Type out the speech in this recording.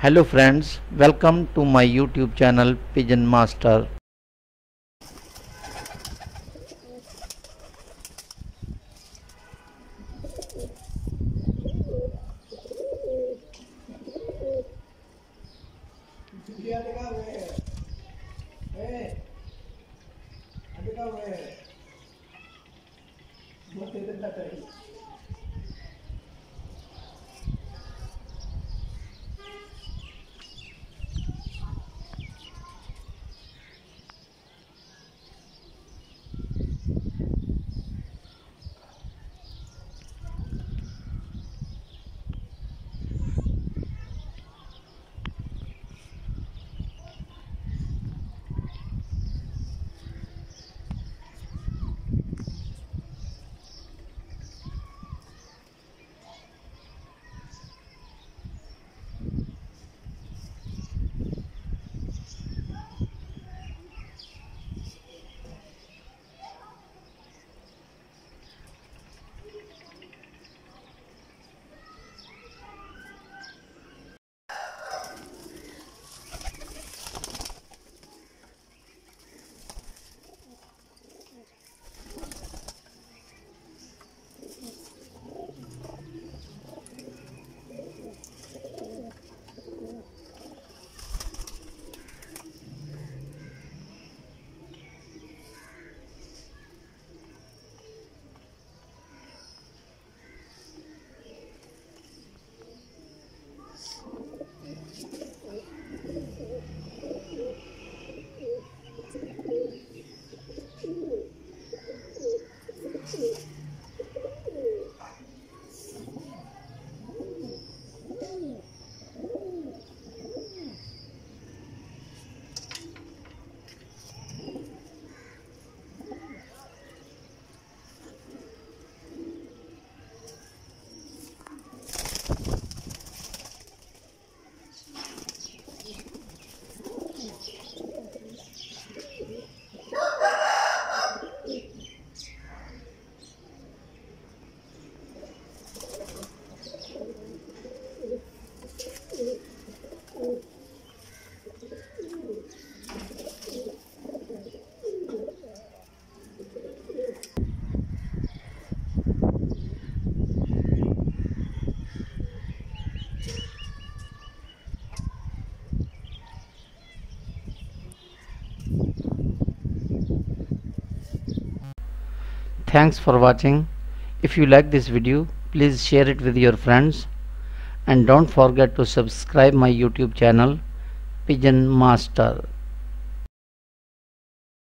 Hello friends, welcome to my YouTube channel Pigeon Master. Thanks for watching. If you like this video, please share it with your friends and don't forget to subscribe my YouTube channel Pigeon Master.